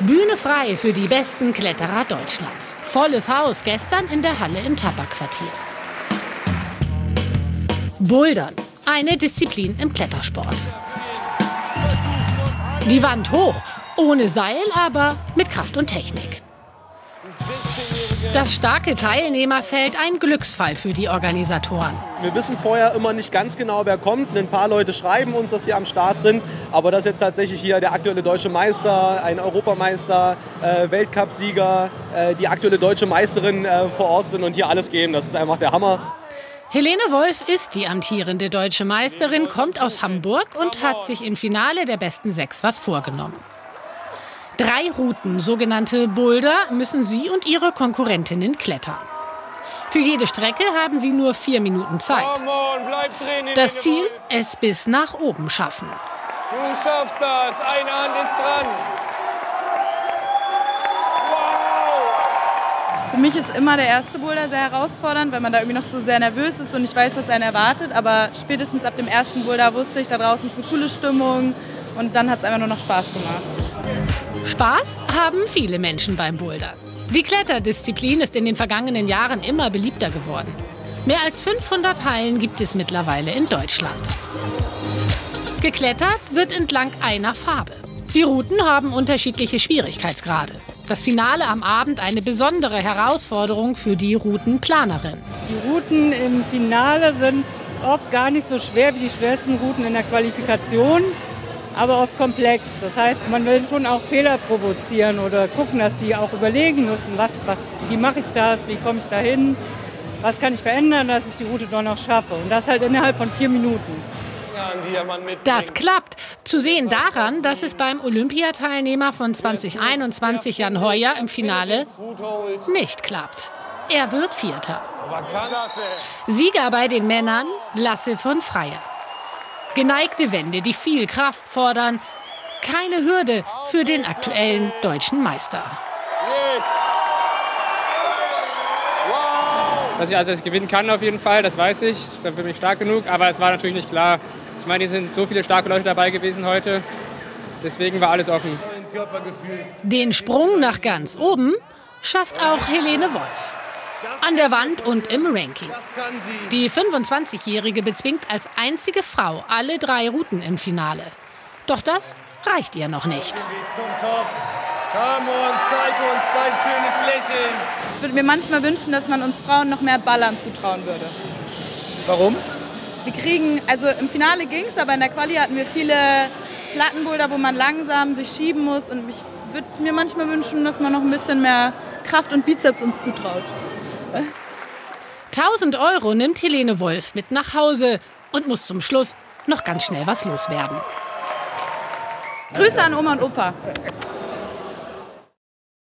Bühne frei für die besten Kletterer Deutschlands. Volles Haus gestern in der Halle im Tabakquartier. Bouldern, eine Disziplin im Klettersport. Die Wand hoch, ohne Seil, aber mit Kraft und Technik. Das starke Teilnehmerfeld ein Glücksfall für die Organisatoren. Wir wissen vorher immer nicht ganz genau, wer kommt. Ein paar Leute schreiben uns, dass sie am Start sind. Aber dass jetzt tatsächlich hier der aktuelle deutsche Meister, ein Europameister, äh, Weltcupsieger, äh, die aktuelle deutsche Meisterin äh, vor Ort sind und hier alles geben, das ist einfach der Hammer. Helene Wolf ist die amtierende deutsche Meisterin, kommt aus Hamburg und hat sich im Finale der besten sechs was vorgenommen. Drei Routen, sogenannte Boulder, müssen sie und ihre Konkurrentinnen klettern. Für jede Strecke haben sie nur vier Minuten Zeit. Das Ziel, es bis nach oben schaffen. Du schaffst das, eine Hand ist dran. Für mich ist immer der erste Boulder sehr herausfordernd, weil man da irgendwie noch so sehr nervös ist und ich weiß, was einen erwartet. Aber spätestens ab dem ersten Boulder wusste ich, da draußen ist eine coole Stimmung und dann hat es einfach nur noch Spaß gemacht. Spaß haben viele Menschen beim Bouldern. Die Kletterdisziplin ist in den vergangenen Jahren immer beliebter geworden. Mehr als 500 Hallen gibt es mittlerweile in Deutschland. Geklettert wird entlang einer Farbe. Die Routen haben unterschiedliche Schwierigkeitsgrade. Das Finale am Abend eine besondere Herausforderung für die Routenplanerin. Die Routen im Finale sind oft gar nicht so schwer wie die schwersten Routen in der Qualifikation aber oft komplex. Das heißt, man will schon auch Fehler provozieren oder gucken, dass die auch überlegen müssen, was, was, wie mache ich das, wie komme ich da hin, was kann ich verändern, dass ich die Route doch noch schaffe. Und das halt innerhalb von vier Minuten. Das klappt. Zu sehen daran, dass es beim Olympiateilnehmer von 2021 Jan Heuer im Finale nicht klappt. Er wird Vierter. Sieger bei den Männern Lasse von Freier. Geneigte Wände, die viel Kraft fordern. Keine Hürde für den aktuellen deutschen Meister. Dass ich also das gewinnen kann auf jeden Fall, das weiß ich. Dafür bin ich stark genug. Aber es war natürlich nicht klar. Ich meine, hier sind so viele starke Leute dabei gewesen heute. Deswegen war alles offen. Den Sprung nach ganz oben schafft auch Helene Wolf. An der Wand und im Ranking. Die 25-Jährige bezwingt als einzige Frau alle drei Routen im Finale. Doch das reicht ihr noch nicht. Komm und zeig uns dein schönes Lächeln. Ich würde mir manchmal wünschen, dass man uns Frauen noch mehr Ballern zutrauen würde. Warum? Wir kriegen, also im Finale ging es, aber in der Quali hatten wir viele Plattenboulder, wo man langsam sich schieben muss. Und ich würde mir manchmal wünschen, dass man noch ein bisschen mehr Kraft und Bizeps uns zutraut. 1000 Euro nimmt Helene Wolf mit nach Hause und muss zum Schluss noch ganz schnell was loswerden. Grüße an Oma und Opa.